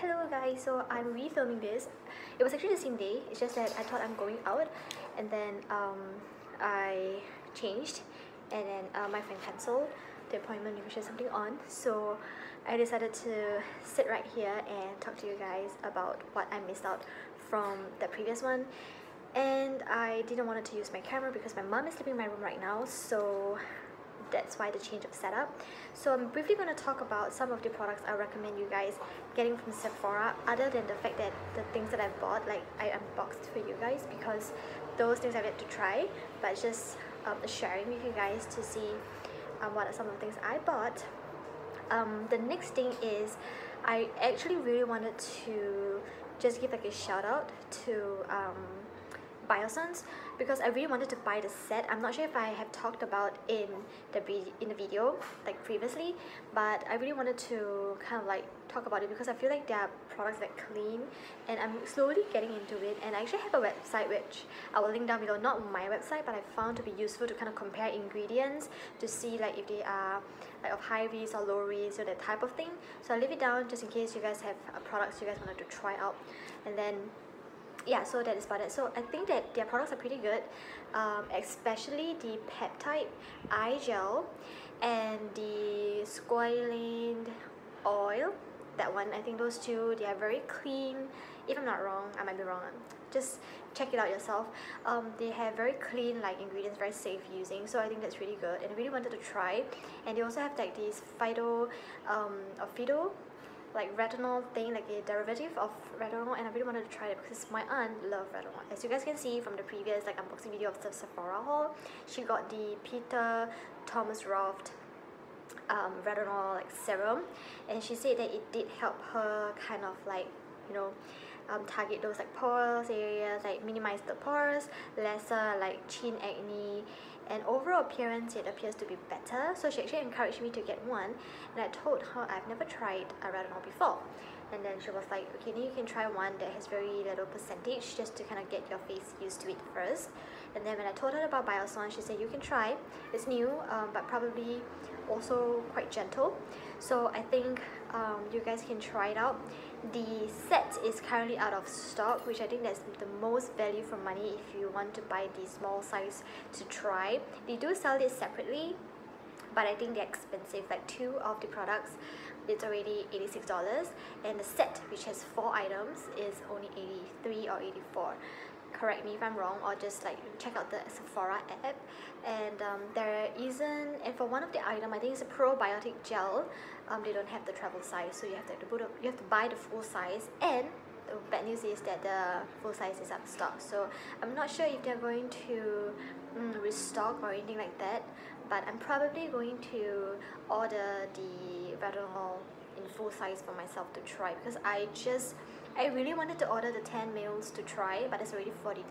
Hello guys, so I'm refilming this. It was actually the same day, it's just that I thought I'm going out and then um, I changed and then uh, my friend cancelled the appointment because she had something on. So I decided to sit right here and talk to you guys about what I missed out from the previous one. And I didn't want to use my camera because my mom is sleeping in my room right now, so that's why the change of setup. So I'm briefly going to talk about some of the products I recommend you guys getting from Sephora other than the fact that the things that I've bought like I unboxed for you guys because those things I've yet to try but just um, sharing with you guys to see um, what are some of the things I bought. Um, the next thing is I actually really wanted to just give like a shout out to um, Biossance because I really wanted to buy the set. I'm not sure if I have talked about in the in the video like previously, but I really wanted to kind of like talk about it because I feel like their products that clean and I'm slowly getting into it. And I actually have a website which I will link down below not my website but I found to be useful to kind of compare ingredients to see like if they are like of high risk or low risk or that type of thing. So I'll leave it down just in case you guys have uh, products you guys wanted to try out. And then yeah so that is about it. So I think that their products are pretty good um, especially the peptide eye gel and the squalane oil. That one I think those two they are very clean. If I'm not wrong I might be wrong. Just check it out yourself. Um, they have very clean like ingredients very safe using so I think that's really good. And I really wanted to try. And they also have like these phyto um, or phyto like retinol thing, like a derivative of retinol, and I really wanted to try it because my aunt loved retinol. As you guys can see from the previous like unboxing video of the Sephora haul, she got the Peter Thomas Roth um, retinol like serum, and she said that it did help her kind of like you know um, target those like pores areas, like minimize the pores, lesser like chin acne, and overall appearance it appears to be better. So she actually encouraged me to get one and I told her I've never tried a retinol before. And then she was like okay then you can try one that has very little percentage just to kind of get your face used to it first. And then when I told her about Biossance she said you can try. It's new um, but probably also quite gentle. So I think um, you guys can try it out the set is currently out of stock which I think that's the most value for money if you want to buy the small size to try. They do sell it separately but I think they're expensive. Like two of the products it's already $86 and the set which has four items is only 83 or 84 correct me if I'm wrong or just like check out the Sephora app. And um, there isn't and for one of the item I think it's a probiotic gel um, they don't have the travel size so you have to, put you have to buy the full size. And the bad news is that the full size is out of stock so I'm not sure if they're going to mm, restock or anything like that but I'm probably going to order the retinol in full size for myself to try because I just I really wanted to order the 10 mils to try but it's already $43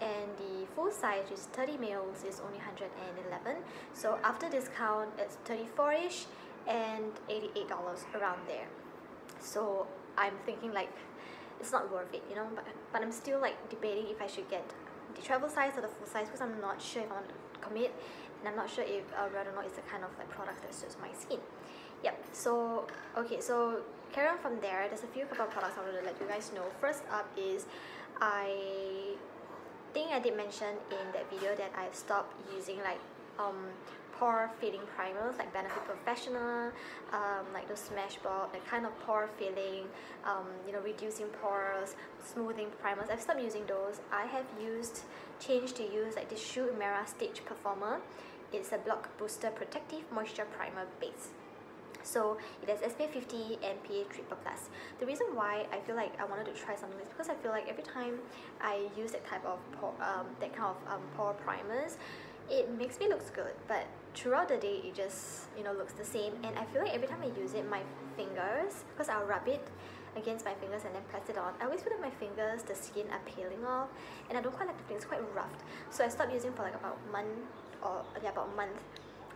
and the full size which is 30 mils is only 111 so after discount it's 34ish and $88 around there. So I'm thinking like it's not worth it you know but, but I'm still like debating if I should get the travel size or the full size because I'm not sure if I want to commit and I'm not sure if uh, retinol is the kind of like product that suits my skin. Yep so okay so carry on from there there's a few couple of products I want to let you guys know first up is I think I did mention in that video that I've stopped using like um, pore filling primers like Benefit Professional, um, like the Smashbox, the kind of pore filling, um, you know, reducing pores, smoothing primers. I've stopped using those. I have used, changed to use like the Shu Uemura Stage Performer. It's a block booster protective moisture primer base. So it has SPF 50 and PA triple plus. The reason why I feel like I wanted to try something is because I feel like every time I use that type of pore, um, that kind of um, pore primers, it makes me looks good. But throughout the day it just you know looks the same. And I feel like every time I use it my fingers because I'll rub it against my fingers and then press it on I always feel like my fingers the skin are peeling off. And I don't quite like the thing it's quite rough so I stopped using for like about a month or yeah about a month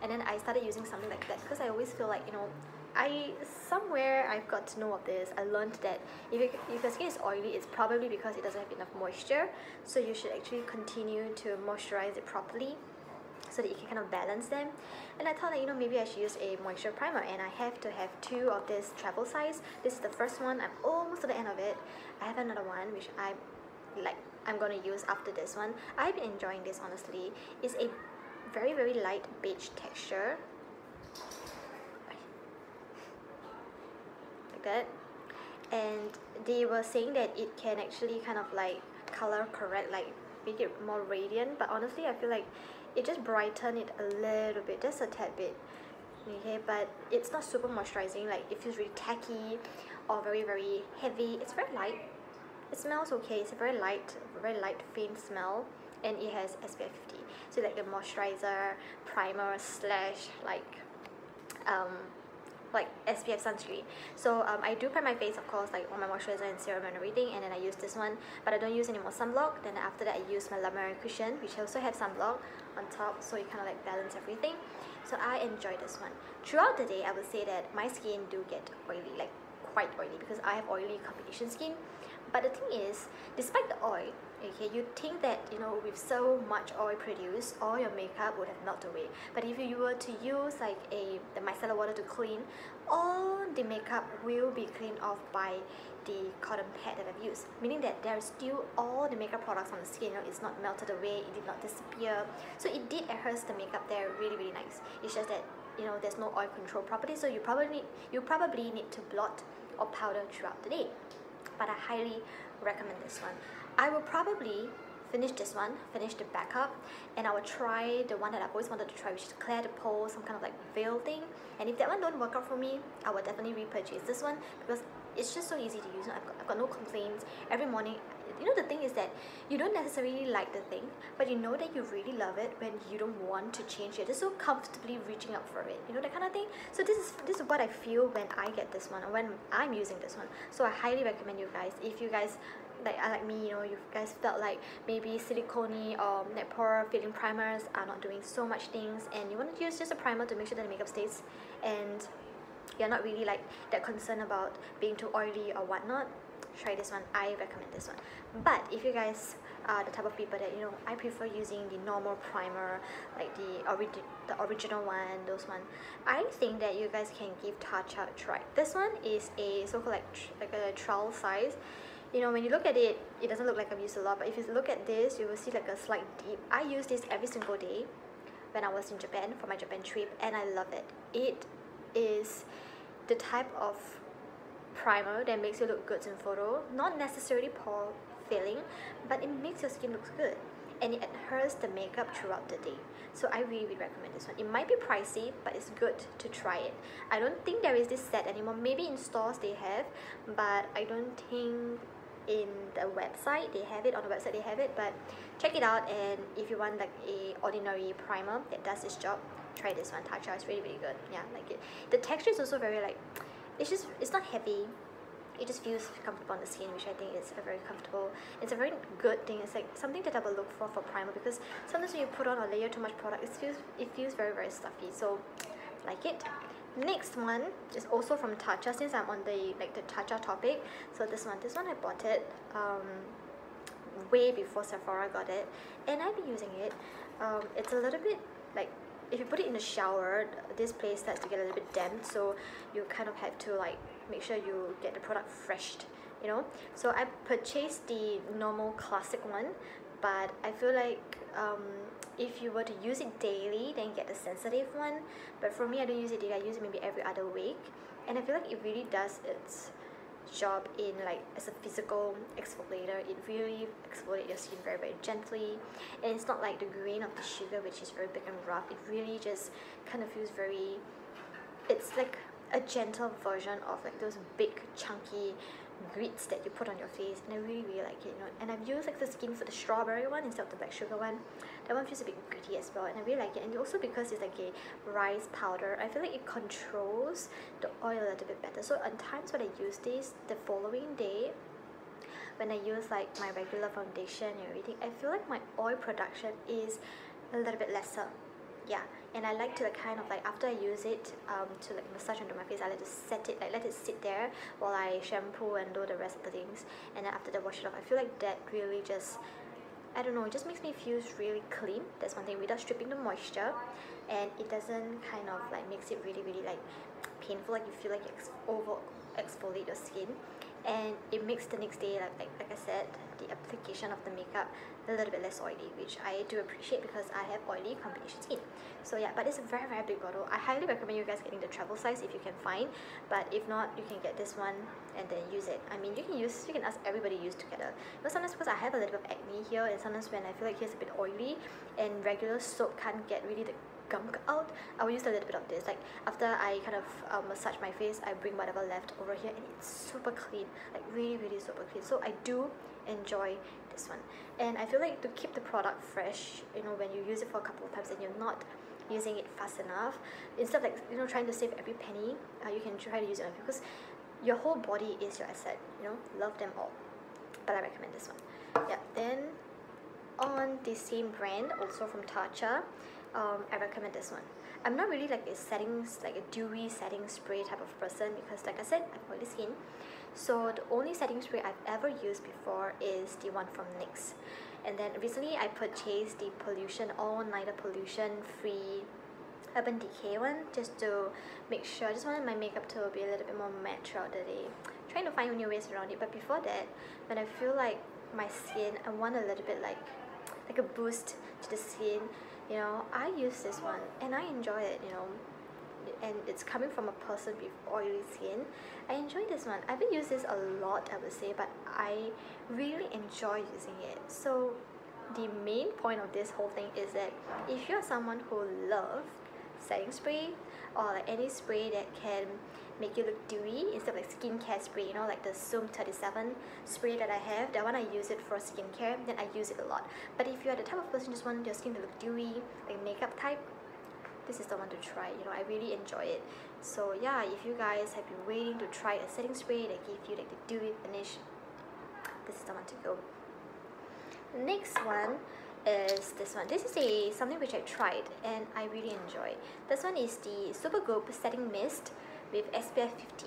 and then I started using something like that because I always feel like you know I somewhere I've got to know of this I learned that if, it, if your skin is oily it's probably because it doesn't have enough moisture. So you should actually continue to moisturize it properly so that you can kind of balance them. And I thought that you know maybe I should use a moisture primer and I have to have two of this travel size. This is the first one I'm almost at the end of it. I have another one which I like I'm gonna use after this one. I've been enjoying this honestly. It's a very very light beige texture. Like that. And they were saying that it can actually kind of like color correct like make it more radiant. But honestly I feel like it just brighten it a little bit just a tad bit. Okay but it's not super moisturizing. Like it feels really tacky or very very heavy. It's very light. It smells okay. It's a very light very light faint smell and it has SPF 50 so like a moisturizer primer slash like um like SPF sunscreen. So um, I do prep my face of course like on my moisturizer and serum and everything and then I use this one. But I don't use any more sunblock. Then after that I use my La Mer cushion which also have sunblock on top so you kind of like balance everything. So I enjoy this one. Throughout the day I would say that my skin do get oily like quite oily because I have oily combination skin. But the thing is despite the oil okay you think that you know with so much oil produced all your makeup would have melted away. But if you were to use like a the micellar water to clean all the makeup will be cleaned off by the cotton pad that I've used. Meaning that there is still all the makeup products on the skin you know it's not melted away it did not disappear. So it did enhance the makeup there really really nice. It's just that you know there's no oil control property so you probably need, you probably need to blot or powder throughout the day. But I highly recommend this one I will probably finish this one, finish the backup, and I will try the one that I've always wanted to try, which is Clé de Peau, some kind of like veil thing. And if that one don't work out for me, I will definitely repurchase this one because it's just so easy to use. I've got, I've got no complaints. Every morning, you know the thing is that you don't necessarily like the thing, but you know that you really love it when you don't want to change it. Just so comfortably reaching up for it, you know that kind of thing. So this is this is what I feel when I get this one or when I'm using this one. So I highly recommend you guys if you guys like I like me you know you guys felt like maybe silicone or um, net pore filling primers are not doing so much things and you want to use just a primer to make sure that the makeup stays and you're not really like that concerned about being too oily or whatnot try this one. I recommend this one. But if you guys are the type of people that you know I prefer using the normal primer like the, ori the original one those one I think that you guys can give Tatcha a try. This one is a so-called like, like a trial size you know when you look at it it doesn't look like I've used a lot but if you look at this you will see like a slight dip. I use this every single day when I was in Japan for my Japan trip and I love it. It is the type of primer that makes you look good in photo. Not necessarily pore filling but it makes your skin look good and it adheres the makeup throughout the day. So I really, really recommend this one. It might be pricey but it's good to try it. I don't think there is this set anymore. Maybe in stores they have but I don't think in the website. They have it on the website they have it but check it out and if you want like a ordinary primer that does this job try this one. Tatcha is really really good. Yeah like it. The texture is also very like it's just it's not heavy. It just feels comfortable on the skin which I think is a very comfortable it's a very good thing. It's like something that I will look for for primer because sometimes when you put on a layer too much product it feels it feels very very stuffy. So like it next one is also from Tatcha since I'm on the like the Tatcha topic. So this one this one I bought it um, way before Sephora got it and I've been using it. Um, it's a little bit like if you put it in the shower this place starts to get a little bit damp so you kind of have to like make sure you get the product fresh you know? So I purchased the normal classic one but I feel like um, if you were to use it daily then get the sensitive one. But for me I don't use it daily I use it maybe every other week. And I feel like it really does its job in like as a physical exfoliator. It really exfoliates your skin very very gently. And it's not like the grain of the sugar which is very big and rough. It really just kind of feels very it's like a gentle version of like those big chunky grits that you put on your face. And I really really like it you know. And I've used like the skin for the strawberry one instead of the black sugar one that one feels a bit gritty as well and I really like it. And also because it's like a rice powder I feel like it controls the oil a little bit better. So on times when I use this the following day when I use like my regular foundation and everything I feel like my oil production is a little bit lesser. Yeah and I like to like kind of like after I use it um, to like massage onto my face I like to set it like let it sit there while I shampoo and do the rest of the things. And then after that wash it off I feel like that really just I don't know it just makes me feel really clean. That's one thing without stripping the moisture. And it doesn't kind of like makes it really really like painful like you feel like you ex over exfoliate your skin and it makes the next day like, like like I said the application of the makeup a little bit less oily which I do appreciate because I have oily combination skin so yeah but it's a very very big bottle. I highly recommend you guys getting the travel size if you can find but if not you can get this one and then use it. I mean you can use you can ask everybody use together. But sometimes because I have a little bit of acne here and sometimes when I feel like here's a bit oily and regular soap can't get really the gunk out I will use a little bit of this. Like after I kind of um, massage my face I bring whatever left over here and it's super clean. Like really really super clean. So I do enjoy this one. And I feel like to keep the product fresh you know when you use it for a couple of times and you're not using it fast enough instead of like you know trying to save every penny uh, you can try to use it because your whole body is your asset you know. Love them all. But I recommend this one. Yeah then on the same brand also from Tatcha um, I recommend this one. I'm not really like a settings like a dewy setting spray type of person because like I said I have oily skin. So the only setting spray I've ever used before is the one from NYX and then recently I purchased the pollution all nighter pollution free Urban Decay one just to make sure I just wanted my makeup to be a little bit more matte throughout the day. Trying to find new ways around it but before that when I feel like my skin I want a little bit like like a boost to the skin you know I use this one and I enjoy it you know and it's coming from a person with oily skin I enjoy this one. I haven't used this a lot I would say but I really enjoy using it. So the main point of this whole thing is that if you're someone who loves setting spray or like any spray that can make you look dewy instead of like skincare spray you know like the Zoom 37 spray that I have. That one I use it for skincare then I use it a lot. But if you're the type of person just want your skin to look dewy like makeup type this is the one to try you know I really enjoy it. So yeah if you guys have been waiting to try a setting spray that give you like the dewy finish this is the one to go. Next one is this one. This is a something which I tried and I really enjoy this one is the Supergoop setting mist with SPF 50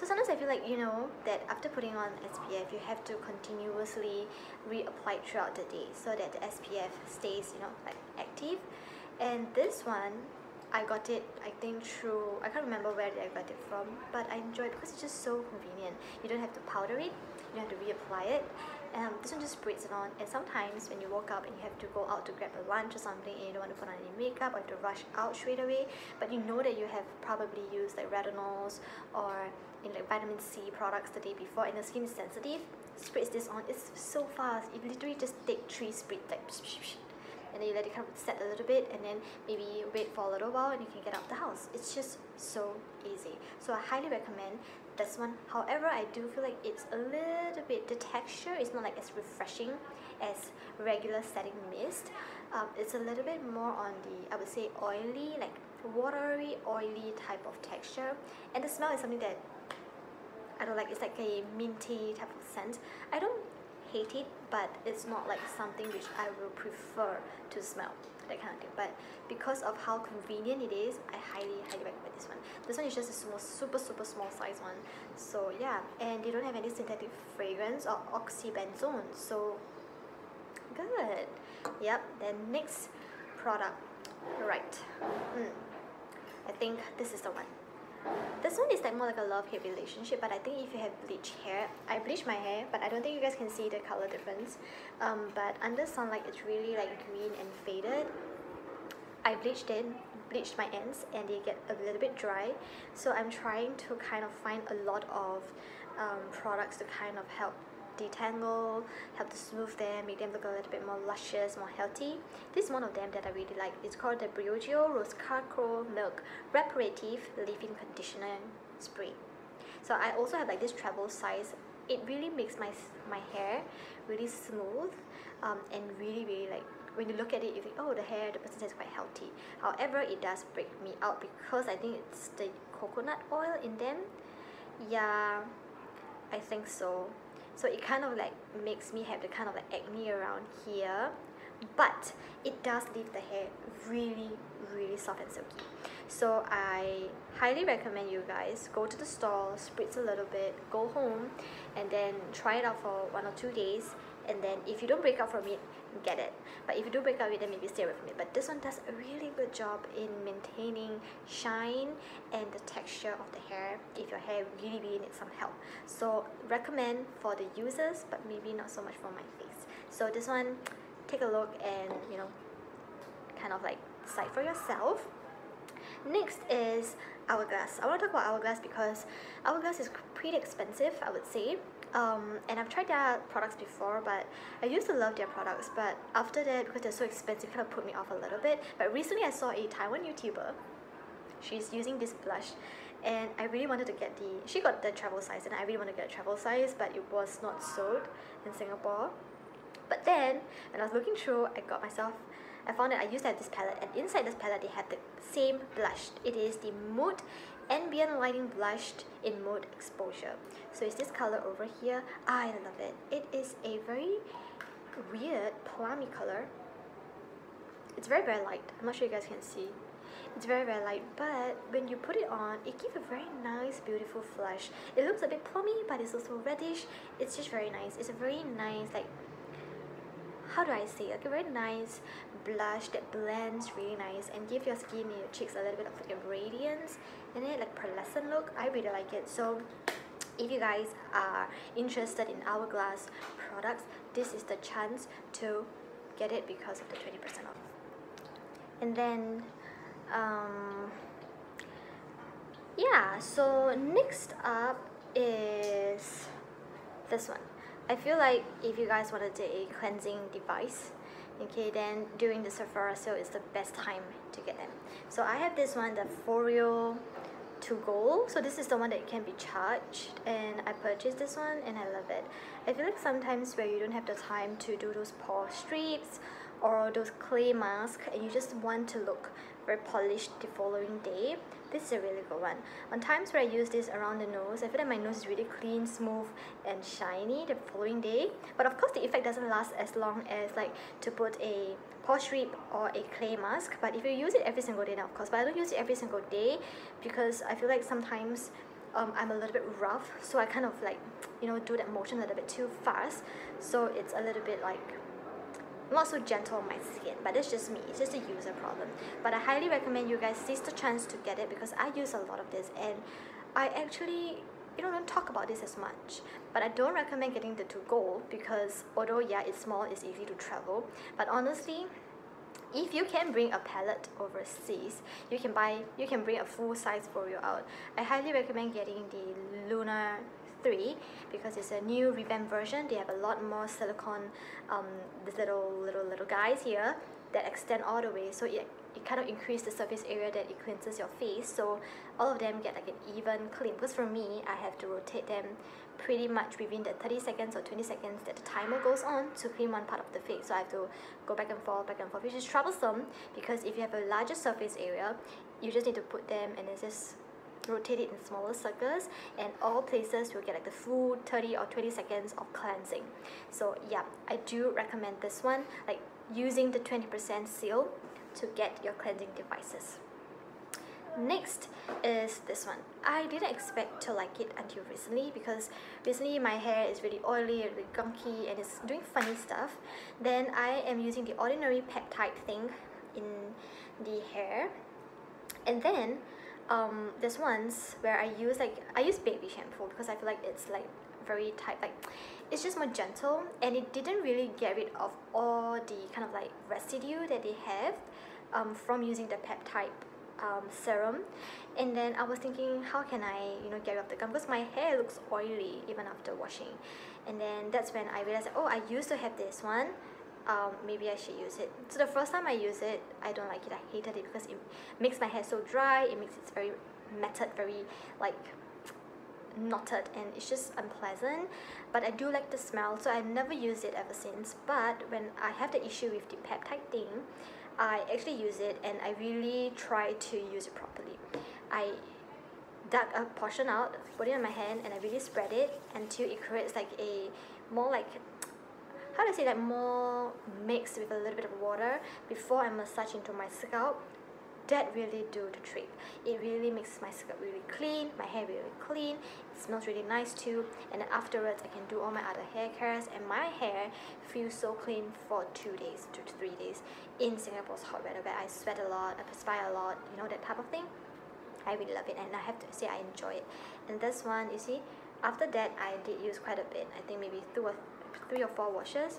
so sometimes I feel like you know that after putting on SPF you have to continuously reapply throughout the day so that the SPF stays you know like active. And this one I got it I think through I can't remember where I got it from but I enjoy it because it's just so convenient. You don't have to powder it you don't have to reapply it. Um, this one just sprays it on and sometimes when you woke up and you have to go out to grab a lunch or something and you don't want to put on any makeup or have to rush out straight away but you know that you have probably used like retinols or in like vitamin C products the day before and the skin is sensitive sprays this on it's so fast it literally just take three sprays like and then you let it kind of set a little bit and then maybe wait for a little while and you can get out the house. It's just so easy. So I highly recommend this one. However I do feel like it's a little bit the texture is not like as refreshing as regular setting mist. Um, it's a little bit more on the I would say oily like watery oily type of texture. And the smell is something that I don't like. It's like a minty type of scent. I don't hate it but it's not like something which I will prefer to smell that kind of thing. But because of how convenient it is I highly highly recommend this one. This one is just a small super super small size one. So yeah and they don't have any synthetic fragrance or oxybenzone. So good. Yep then next product. Right. Mm. I think this is the one this one is like more like a love-hate relationship but I think if you have bleached hair I bleached my hair but I don't think you guys can see the color difference. Um, but under sunlight it's really like green and faded. I bleached it bleached my ends and they get a little bit dry. So I'm trying to kind of find a lot of um, products to kind of help detangle, help to smooth them, make them look a little bit more luscious, more healthy. This is one of them that I really like. It's called the Briogeo Rosarco Milk Reparative Leave-In Conditioner Spray. So I also have like this travel size. It really makes my my hair really smooth um, and really really like when you look at it you think oh the hair the person is quite healthy however it does break me out because I think it's the coconut oil in them yeah I think so so it kind of like makes me have the kind of like acne around here. But it does leave the hair really really soft and silky. So I highly recommend you guys go to the store spritz a little bit go home and then try it out for one or two days. And then if you don't break out from it get it. But if you do break out with it maybe stay away from it. But this one does a really good job in maintaining shine and the texture of the hair if your hair really really needs some help. So recommend for the users but maybe not so much for my face. So this one take a look and you know kind of like decide for yourself. Next is hourglass. I want to talk about hourglass because hourglass is pretty expensive i would say um, and I've tried their products before but I used to love their products but after that because they're so expensive kind of put me off a little bit. But recently I saw a Taiwan YouTuber. She's using this blush and I really wanted to get the she got the travel size and I really wanted to get a travel size but it was not sold in Singapore. But then when I was looking through I got myself I found that I used to have this palette and inside this palette they had the same blush. It is the Mood ambient lighting blushed in mode exposure. So it's this color over here. I love it. It is a very weird plummy color. It's very very light. I'm not sure you guys can see. It's very very light but when you put it on it gives a very nice beautiful flush. It looks a bit plummy but it's also reddish. It's just very nice. It's a very nice like how do I say like a very nice blush that blends really nice and give your skin and your cheeks a little bit of like a radiance and then like pearlescent look. I really like it. So if you guys are interested in hourglass products this is the chance to get it because of the 20% off. And then um, yeah so next up is this one I feel like if you guys want to a cleansing device okay then during the Sephora sale is the best time to get them. So I have this one the Foreo to go. So this is the one that can be charged and I purchased this one and I love it. I feel like sometimes where you don't have the time to do those pore strips or those clay masks and you just want to look very polished the following day this is a really good one. On times where I use this around the nose I feel like my nose is really clean smooth and shiny the following day. But of course the effect doesn't last as long as like to put a pore strip or a clay mask. But if you use it every single day now of course. But I don't use it every single day because I feel like sometimes um, I'm a little bit rough. So I kind of like you know do that motion a little bit too fast. So it's a little bit like not so gentle on my skin but that's just me it's just a user problem. But I highly recommend you guys seize the chance to get it because I use a lot of this and I actually you know don't talk about this as much. But I don't recommend getting the to go because although yeah it's small it's easy to travel. But honestly if you can bring a palette overseas you can buy you can bring a full size Foreo out. I highly recommend getting the Luna 3 because it's a new revamped version. They have a lot more silicone um, these little little little guys here that extend all the way. So it, it kind of increase the surface area that it cleanses your face. So all of them get like an even clean. Because for me I have to rotate them pretty much within the 30 seconds or 20 seconds that the timer goes on to clean one part of the face. So I have to go back and forth back and forth which is troublesome because if you have a larger surface area you just need to put them and it's just rotate it in smaller circles and all places will get like the full 30 or 20 seconds of cleansing. So yeah I do recommend this one like using the 20% seal to get your cleansing devices. Next is this one. I didn't expect to like it until recently because recently my hair is really oily and really gunky and it's doing funny stuff. Then I am using the ordinary peptide thing in the hair. And then um, there's ones where I use like I use baby shampoo because I feel like it's like very tight like it's just more gentle and it didn't really get rid of all the kind of like residue that they have um, from using the peptide um, serum. And then I was thinking how can I you know get rid of the gum? Because my hair looks oily even after washing. And then that's when I realized oh I used to have this one um, maybe I should use it. So the first time I use it I don't like it. I hated it because it makes my hair so dry. It makes it very matted very like knotted and it's just unpleasant. But I do like the smell so I've never used it ever since. But when I have the issue with the peptide thing I actually use it and I really try to use it properly. I dug a portion out put it on my hand and I really spread it until it creates like a more like how to say that more mixed with a little bit of water before I massage into my scalp? That really do the trick. It really makes my scalp really clean my hair really clean it smells really nice too and then afterwards I can do all my other hair cares and my hair feels so clean for two days to three days. In Singapore's hot weather where I sweat a lot I perspire a lot you know that type of thing I really love it and I have to say I enjoy it. And this one you see after that I did use quite a bit I think maybe two or three or four washes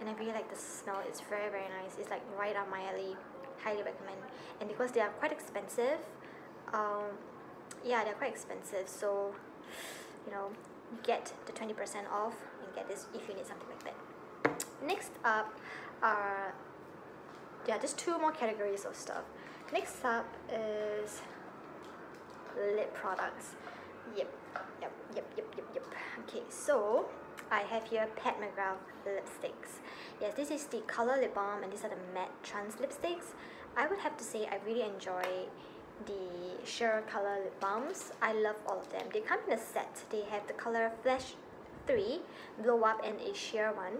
and I really like the smell. It's very very nice. It's like right up my alley. Highly recommend. And because they are quite expensive um, yeah they're quite expensive. So you know get the 20% off and get this if you need something like that. Next up are yeah just two more categories of stuff. Next up is lip products. Yep. Yep. Yep. Yep. Yep. Yep. Okay. So I have here Pat McGrath lipsticks. Yes this is the color lip balm and these are the matte trance lipsticks. I would have to say I really enjoy the sheer color lip balms. I love all of them. They come in a set. They have the color flash 3 blow up and a sheer one.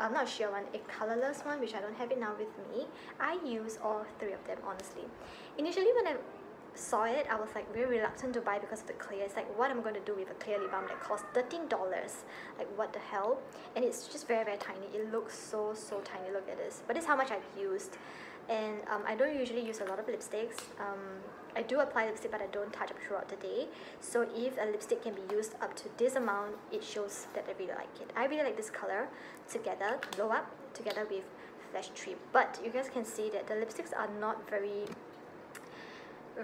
Uh, not sheer one a colorless one which I don't have it now with me. I use all three of them honestly. Initially when I saw it I was like very reluctant to buy because of the clear. It's like what am I going to do with a clear lip balm that costs $13 like what the hell? And it's just very very tiny. It looks so so tiny. Look at this. But this is how much I've used. And um, I don't usually use a lot of lipsticks. Um, I do apply lipstick but I don't touch up throughout the day. So if a lipstick can be used up to this amount it shows that I really like it. I really like this color together blow up together with flash 3 but you guys can see that the lipsticks are not very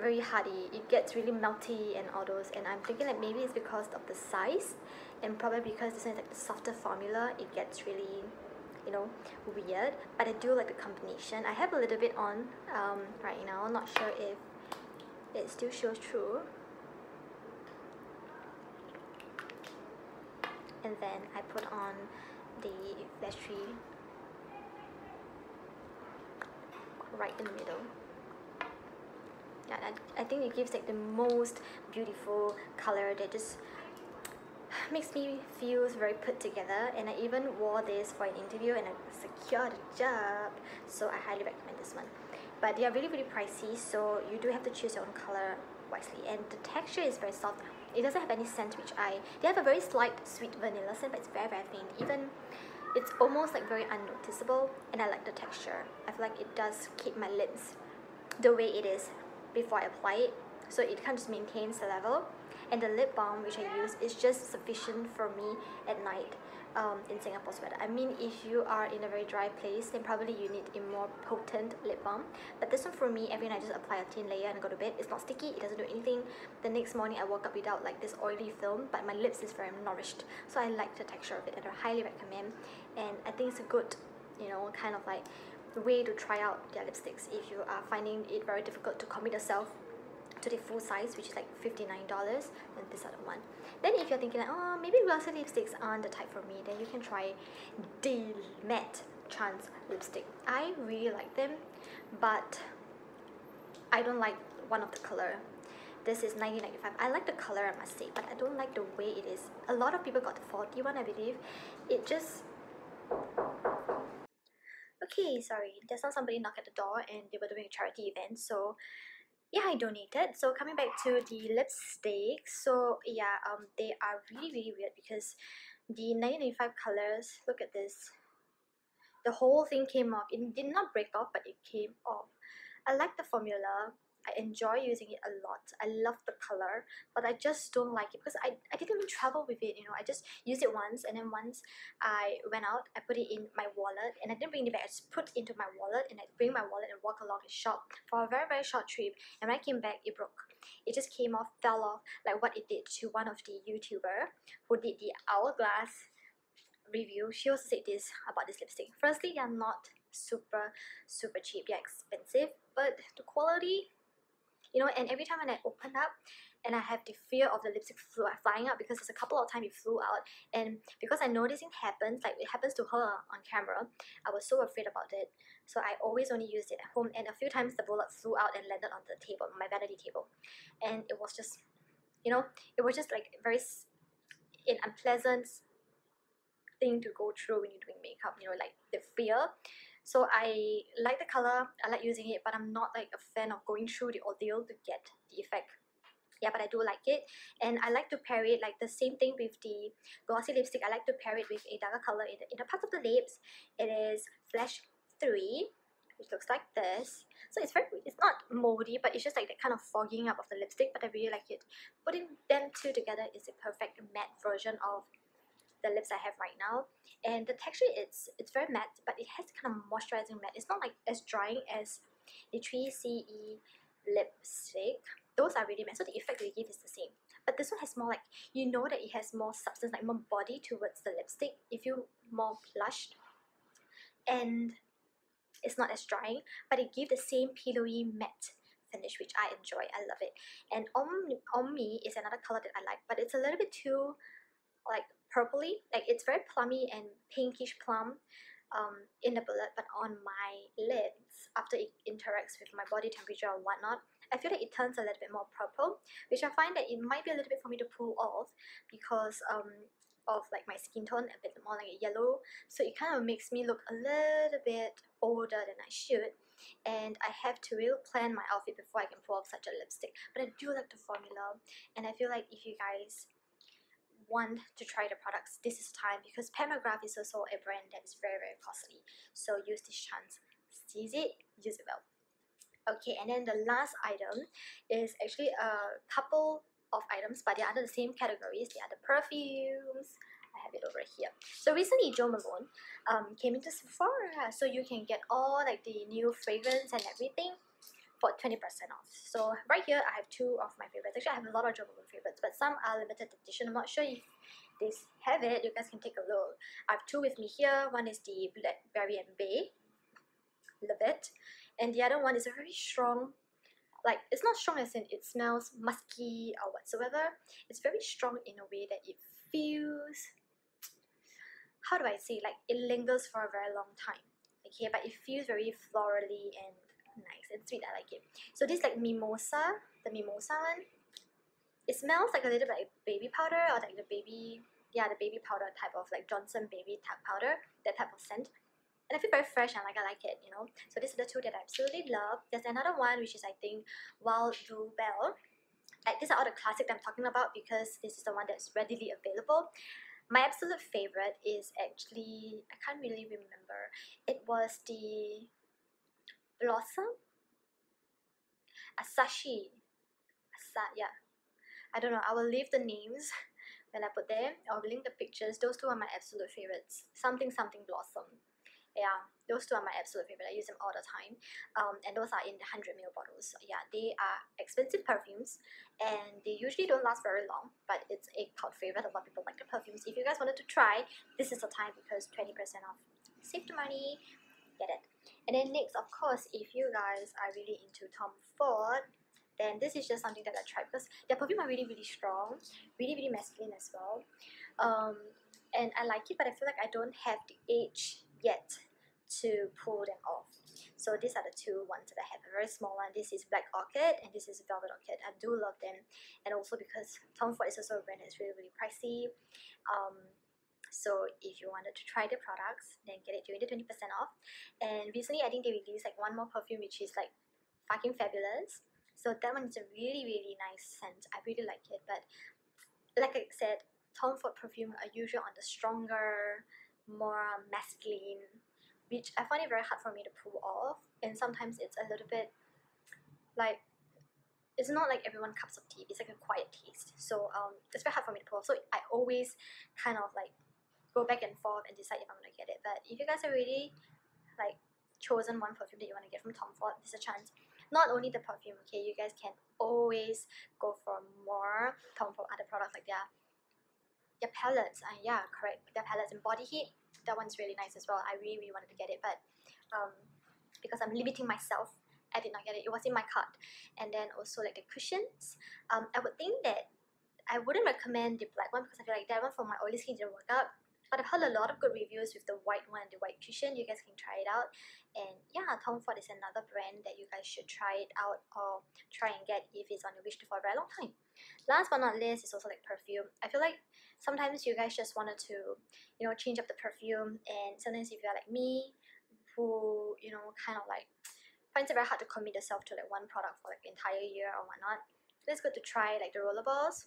very hardy. It gets really melty and all those and I'm thinking that maybe it's because of the size and probably because this is like the softer formula it gets really you know weird. But I do like the combination. I have a little bit on um, right now. Not sure if it still shows true. And then I put on the 3 right in the middle yeah I, I think it gives like the most beautiful color that just makes me feel very put together. And I even wore this for an interview and I secured a job so I highly recommend this one. But they are really really pricey so you do have to choose your own color wisely. And the texture is very soft. It doesn't have any scent which I they have a very slight sweet vanilla scent but it's very very faint even it's almost like very unnoticeable and I like the texture. I feel like it does keep my lips the way it is before I apply it so it kind of just maintains the level and the lip balm which I use is just sufficient for me at night um, in Singapore's weather. I mean if you are in a very dry place then probably you need a more potent lip balm but this one for me every night I just apply a thin layer and go to bed. It's not sticky, it doesn't do anything. The next morning I woke up without like this oily film but my lips is very nourished so I like the texture of it and I highly recommend and I think it's a good you know kind of like way to try out their lipsticks if you are finding it very difficult to commit yourself to the full size which is like $59 and this other one then if you're thinking like oh maybe glossy lipsticks aren't the type for me then you can try the matte trance lipstick. I really like them but I don't like one of the color. This is 1995 I like the color I must say but I don't like the way it is. A lot of people got the 40 one I believe. It just okay sorry. There's not somebody knock at the door and they were doing a charity event so yeah I donated. So coming back to the lipstick so yeah um they are really really weird because the 1995 colors look at this. The whole thing came off. It did not break off but it came off. I like the formula I enjoy using it a lot. I love the color, but I just don't like it because I, I didn't even travel with it, you know. I just used it once and then once I went out, I put it in my wallet and I didn't bring it back. I just put it into my wallet and I bring my wallet and walk along the shop for a very, very short trip. And when I came back, it broke. It just came off, fell off, like what it did to one of the YouTuber who did the hourglass review. She also said this about this lipstick. Firstly, they are not super, super cheap. They're expensive, but the quality you know and every time when I open up and I have the fear of the lipstick flying out because there's a couple of times it flew out and because I know this thing happens like it happens to her on camera I was so afraid about it. So I always only used it at home and a few times the bullet flew out and landed on the table my vanity table. And it was just you know it was just like very an unpleasant thing to go through when you're doing makeup you know like the fear So I like the color, I like using it, but I'm not like a fan of going through the ordeal to get the effect. Yeah, but I do like it. And I like to pair it like the same thing with the glossy lipstick. I like to pair it with a darker color in the inner part of the lips. It is Flash 3 which looks like this. So it's very, it's not moldy, but it's just like that kind of fogging up of the lipstick, but I really like it. Putting them two together is a perfect matte version of the lips I have right now. And the texture, it's it's very matte, but it has kind of moisturizing matte. It's not like as drying as the 3CE lipstick. Those are really matte, so the effect they give is the same. But this one has more like, you know that it has more substance, like more body towards the lipstick. It feels more plushed. And it's not as drying, but it gives the same pillowy matte finish, which I enjoy. I love it. And on me is another color that I like, but it's a little bit too like purpley. Like it's very plummy and pinkish plum um, in the bullet, but on my lids, after it interacts with my body temperature or whatnot, I feel like it turns a little bit more purple, which I find that it might be a little bit for me to pull off because um, of like my skin tone a bit more like a yellow so it kind of makes me look a little bit older than I should and I have to really plan my outfit before I can pull off such a lipstick but I do like the formula and I feel like if you guys want to try the products this is time because Pat McGrath is also a brand that is very very costly so use this chance seize it use it well okay and then the last item is actually a couple of items, but they are under the same categories. They are the perfumes. I have it over here. So recently, Jo Malone um, came into Sephora, so you can get all like the new fragrance and everything for 20% off. So right here, I have two of my favorites. Actually, I have a lot of Malone favorites, but some are limited edition. I'm not sure if they have it. You guys can take a look. I have two with me here. One is the Blackberry and Bay. Love it. And the other one is a very strong like it's not strong as in it smells musky or whatsoever it's very strong in a way that it feels how do I say like it lingers for a very long time okay but it feels very florally and nice and sweet I like it so this like mimosa the mimosa one it smells like a little bit like baby powder or like the baby yeah the baby powder type of like Johnson baby type powder that type of scent and I feel very fresh and like I like it, you know. So these are the two that I absolutely love. There's another one which is I think Wild Blue Bell. Like these are all the classics I'm talking about because this is the one that's readily available. My absolute favorite is actually I can't really remember. It was the Blossom Asashi. Asa yeah. I don't know. I will leave the names when I put there. I'll link the pictures. Those two are my absolute favorites. Something something blossom yeah those two are my absolute favorite I use them all the time um, and those are in the 100 ml bottles yeah they are expensive perfumes and they usually don't last very long but it's a cult favorite a lot of people like the perfumes if you guys wanted to try this is the time because 20% off save the money get it and then next of course if you guys are really into Tom Ford then this is just something that I tried because their perfume are really really strong really really masculine as well um, and I like it but I feel like I don't have the age yet to pull them off. So these are the two ones that I have. A very small one. This is Black Orchid and this is Velvet Orchid. I do love them. And also because Tom Ford is also a brand that's really, really pricey. Um, so if you wanted to try the products, then get it during the 20% off. And recently I think they released like one more perfume which is like fucking fabulous. So that one is a really, really nice scent. I really like it. But like I said, Tom Ford perfume are usually on the stronger, more masculine, which I find it very hard for me to pull off. And sometimes it's a little bit like it's not like everyone cups of tea. It's like a quiet taste. So um, it's very hard for me to pull off. So I always kind of like go back and forth and decide if I'm gonna get it. But if you guys are really like chosen one perfume that you want to get from Tom Ford, there's a chance. Not only the perfume, okay, you guys can always go for more Tom Ford other products like their their palettes. Uh, yeah, correct. Their palettes and body heat that one's really nice as well. I really, really wanted to get it, but um, because I'm limiting myself, I did not get it. It was in my cart. And then also like the cushions. Um, I would think that I wouldn't recommend the black one because I feel like that one for my oily skin didn't work out. But I've heard a lot of good reviews with the white one, and the white cushion. You guys can try it out. And yeah, Tom Ford is another brand that you guys should try it out or try and get if it's on your wish list for a very long time. Last but not least is also like perfume. I feel like sometimes you guys just wanted to, you know, change up the perfume. And sometimes if you're like me, who you know kind of like finds it very hard to commit yourself to like one product for like entire year or whatnot, it's good to try like the rollerballs.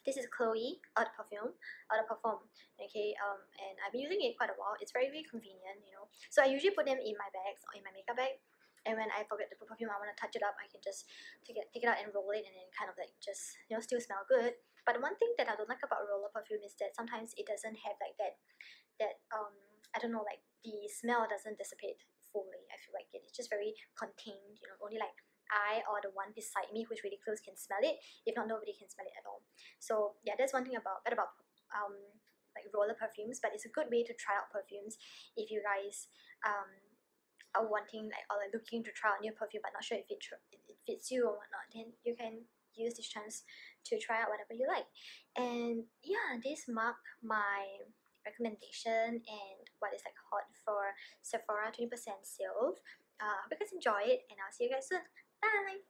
This is Chloe de Perfume, Eau Perfume. Okay, um, and I've been using it quite a while. It's very, very convenient, you know. So I usually put them in my bags or in my makeup bag. And when I forget to put perfume, I want to touch it up. I can just take it, take it out and roll it, and then kind of like just you know still smell good. But one thing that I don't like about roller perfume is that sometimes it doesn't have like that that um I don't know like the smell doesn't dissipate fully. I feel like it. It's just very contained. You know, only like I or the one beside me who's really close can smell it. If not, nobody can smell it at all. So yeah, that's one thing about about um like roller perfumes. But it's a good way to try out perfumes if you guys um are wanting like or like looking to try out new perfume but not sure if it, it fits you or whatnot. Then you can use this chance to try out whatever you like. And yeah, this marked my recommendation and what is like hot for Sephora 20% sale. Uh, hope you guys enjoy it and I'll see you guys soon. Bye!